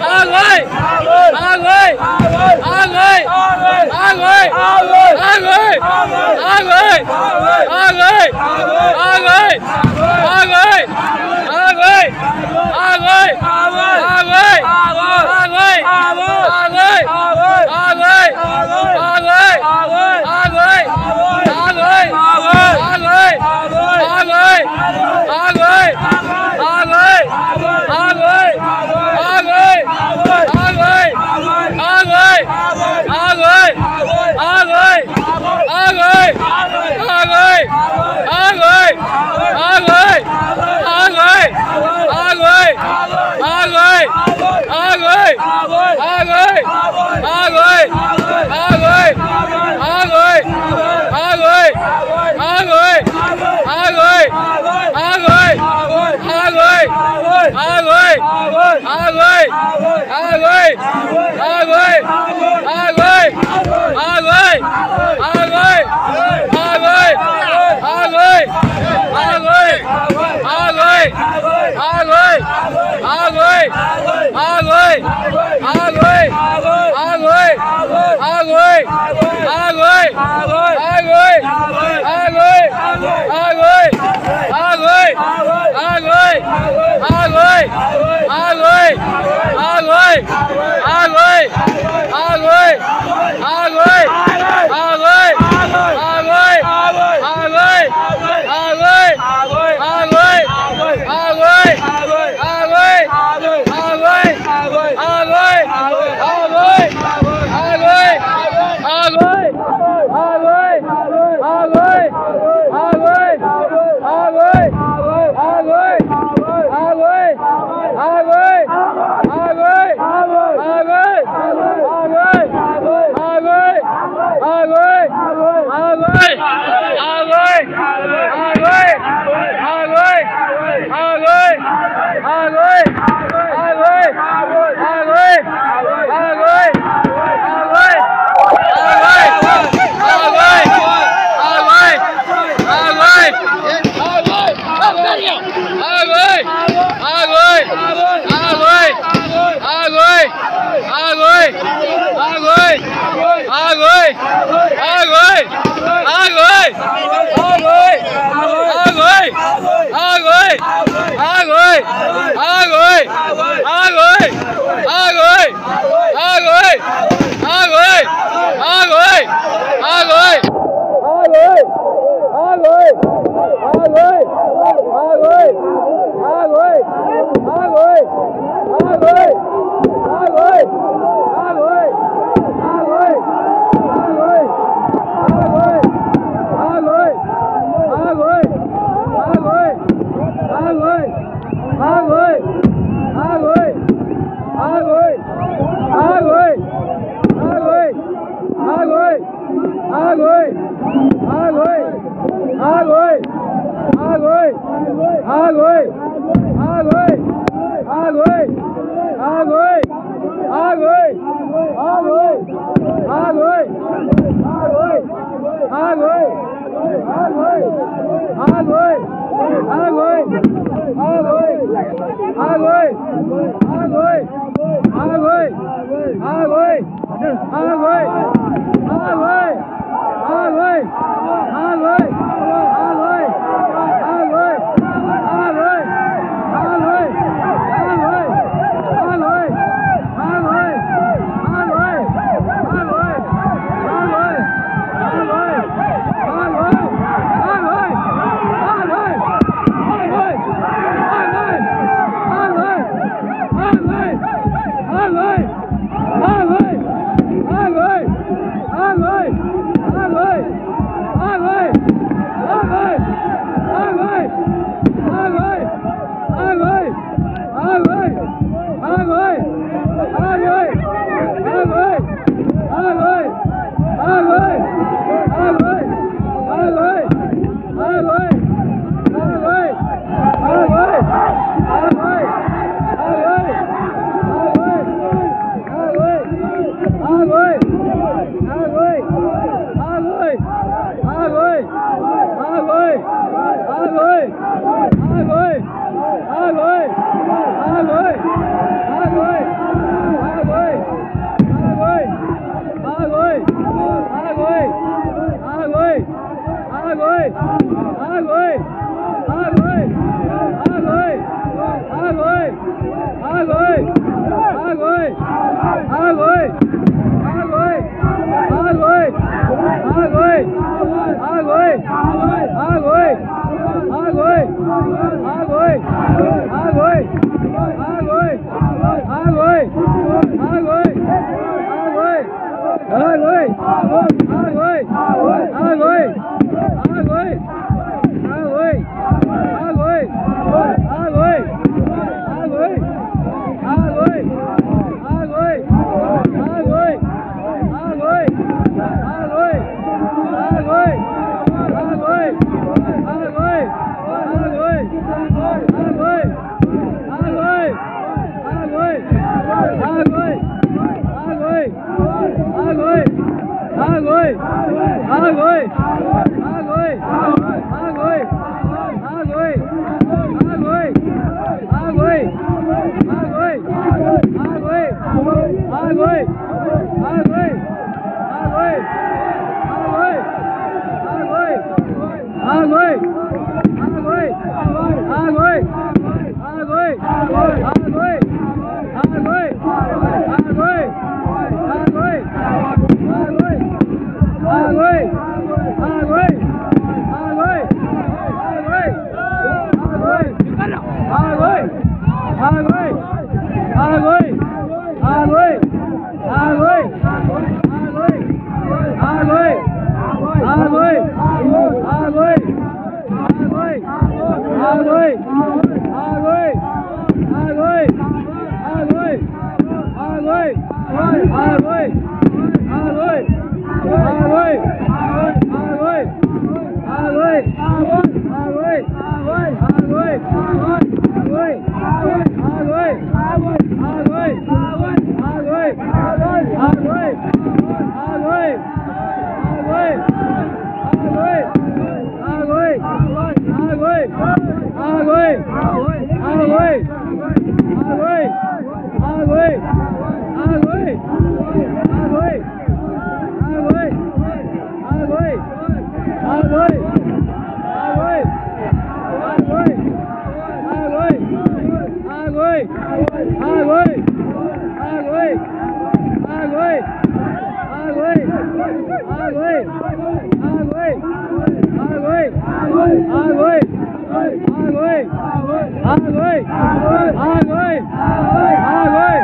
ba người ba người ba người ba người ba người ba người ba người ba người ba người ba người ba người ba người ba người ba người ba người ba người ba người ba người ba người ba người ba người ba người ba người ba người ba người ba người ba người ba người ba người ba người ba người ba người ba người ba người ba người ba người ba người ba người ba người ba người ai Agoi! Agoi! आग होए आग होए आग होए आग होए। Vai, vai! Agoi! Agoi! Agoi! Agoi! Ôi, ôi, ôi, ôi. ¡Ah, güey! ¡Ah, güey!